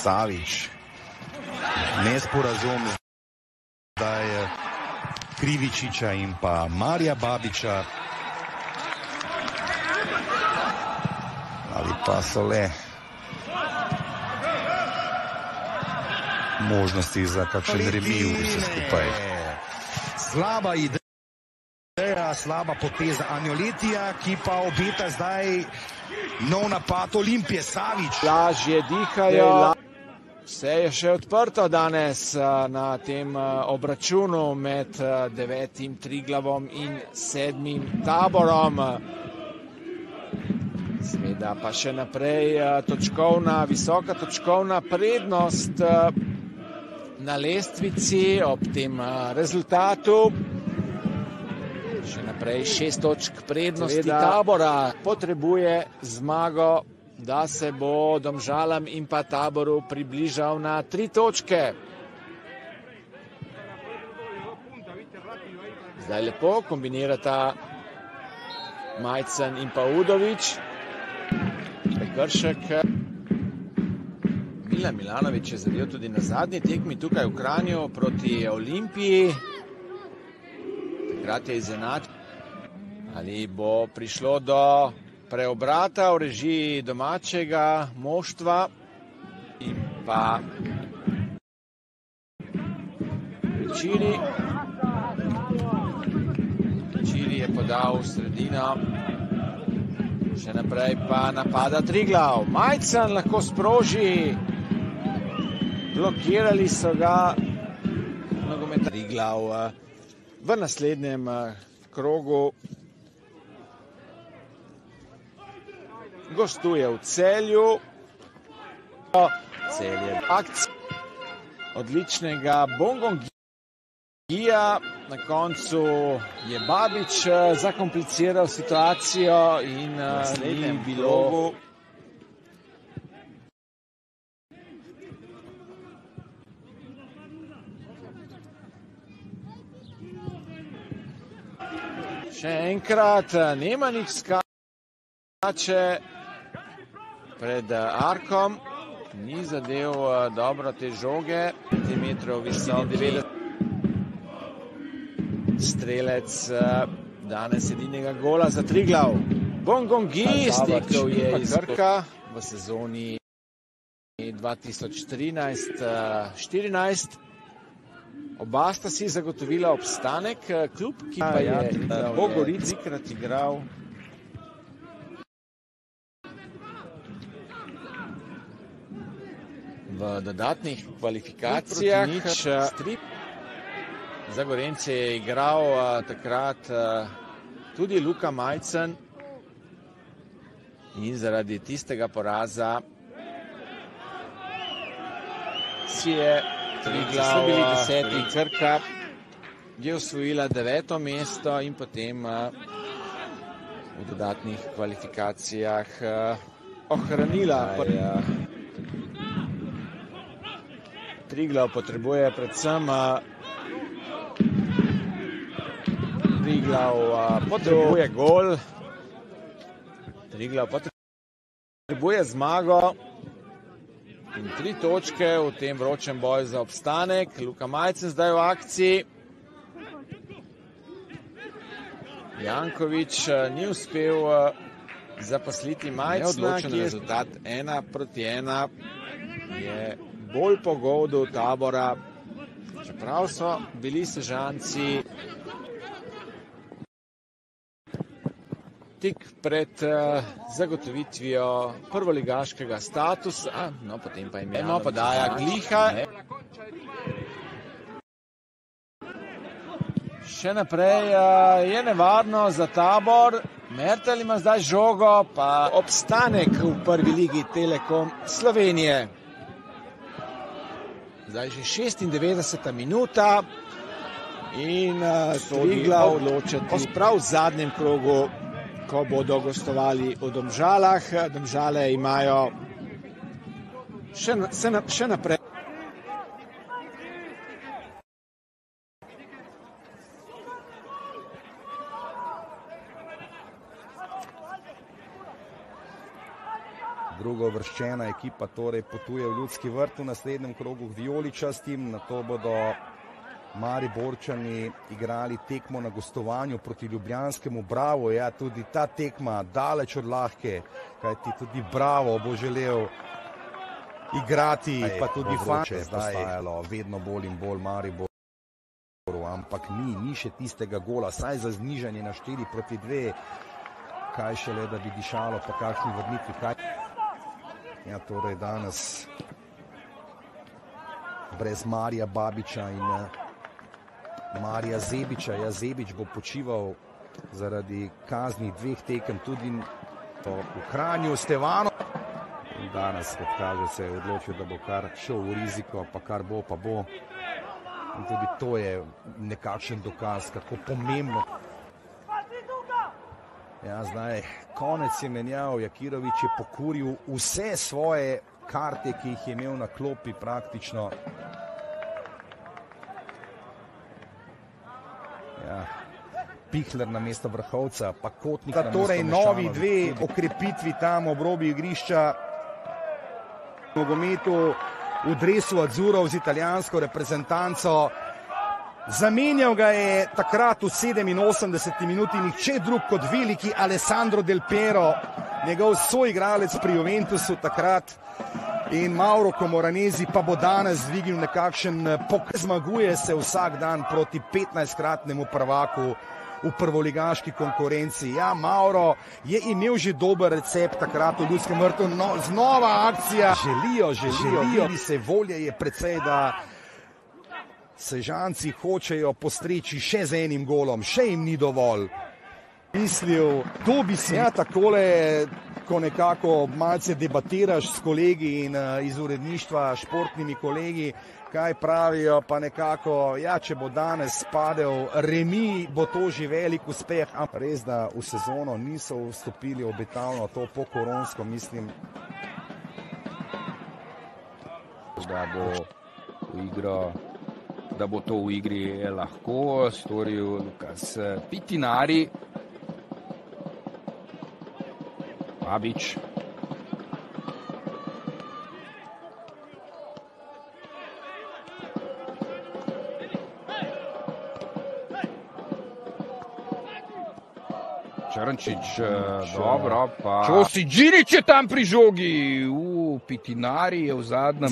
Savič. Nesporazum zdaj Krivičiča in pa Marija Babiča. Ali pa so le možnosti za kakšen remi vse skupaj. Slaba ideja, slaba poteza Anjoletija, ki pa obeta zdaj nov napad Olimpije, Savič. Lažje dihajo. Vse je še odprto danes na tem obračunu med devetim Triglavom in sedmim taborom. Seveda pa še naprej točkovna, visoka točkovna prednost na lestvici ob tem rezultatu. Še naprej šest točk prednosti Seveda. tabora potrebuje zmago, da se bo domžalam in pa taboru približal na tri točke. Zdaj lepo kombinirata Majcen in pa Udovič. Prekršek. Milan Milanovič je zadel tudi na zadnji tekmi tukaj v Kranju proti Olimpiji. Takrat je izenačil. Ali bo prišlo do preobrata v režiji domačega moštva in pa Čiri. Čiri je podal v sredino. Še naprej pa napada Triglav. Majcan lahko sproži. Blokirali so ga nogometar Triglav v naslednjem krogu. Gostuje v celju. Celje akcije odličnega Bongongija. Na koncu je Babič zakompliciral situacijo in naslednjem bilogu. Še enkrat, Nemanič skače pred Arkom, ni zadev dobro te žoge, 5 metrov visok, 90 strelec danes edinega gola za Triglav. Bongongi stekel je iz Krka v sezoni 2013-14. Oba sta si zagotovila obstanek, klub, ki pa je v Gorici krat igral. V dodatnih kvalifikacijah za Gorence je igral takrat tudi Luka Majcen in zaradi tistega poraza si je Triglav, bili deseti, Krka je osvojila deveto mesto in potem v dodatnih kvalifikacijah ohranila. Triglav potrebuje predvsem Triglav potrebuje gol. Triglav potrebuje zmago. In tri točke v tem vročem boju za obstanek. Luka Majcen zdaj v akciji. Jankovič ni uspel zaposliti Majcena, ki je rezultat ena proti ena. Je bolj pogodu tabora, čeprav so bili sežanci tik pred uh, zagotovitvijo prvoligaškega statusa, no potem pa jim je eno podaja gliha. Ne. Še naprej uh, je nevarno za tabor, Mertel ima zdaj žogo, pa obstanek v prvi ligi Telekom Slovenije. Zdaj že 96. minuta in uh, Triglav odločiti prav v zadnjem krogu ko bodo gostovali v Domžalah. Domžale imajo še, še, še naprej. Drugo uvrščena ekipa torej potuje v Ljudski vrt v naslednjem krogu k vijoličastim, na to bodo Mari Borčani igrali tekmo na gostovanju proti Ljubljanskemu Bravo. Ja, tudi ta tekma daleč od lahke, kajti tudi Bravo bo želel igrati, Aj, pa tudi Fanče postajalo vedno bolj in bolj Maribor. Ampak ni, ni še tistega gola, saj za znižanje na 4 proti 2, kaj šele, da bi dišalo po kakšni vrnitvi. Kaj... Ja, torej danes brez Marija Babiča in Marija Zebiča. Ja, Zebič bo počival zaradi kazni dveh tekem tudi v Kranju, Stevano. In danes, kot kaže, se je odločil, da bo kar šel v riziko, pa kar bo, pa bo. In tudi to je nekakšen dokaz, kako pomembno. Ja, zdaj, konec je menjal, Jakirovič je pokuril vse svoje karte, ki jih je imel na klopi praktično. Ja. Pihler na mesto vrhovca, pa kotnik. Da, torej novi dve okrepitvi tam ob robi igrišča. Nogometu v dresu Adzurov z italijansko reprezentanco. Zamenjal ga je takrat v 87 minuti nihče drug kot veliki Alessandro Del Piero, njegov soigralec pri Juventusu takrat. In Mauro Komoranezi pa bo danes dvignil nekakšen pokaz, zmaguje se vsak dan proti 15-kratnemu prvaku v prvoligaški konkurenci. Ja, Mauro je imel že dober recept takrat v Ljudskem vrtu, no, znova akcija. Želijo, želijo, želijo. se volje je precej, da sežanci hočejo postreči še z enim golom, še jim ni dovolj. Mislil, to bi se ja takole ko nekako malce debatiraš s kolegi in uh, iz uredništva, športnimi kolegi, kaj pravijo, pa nekako, ja, če bo danes padel remi, bo to že velik uspeh. Ampak res, da v sezono niso vstopili obetavno, to po koronsko mislim. Da bo v igro. Da bo to v igri lahko storil Lukas Pitinari, Babič. Črnčič, eh, dobro, pa. Čo si Džirič je tam pri žogi, v Pitinari je v zadnjem.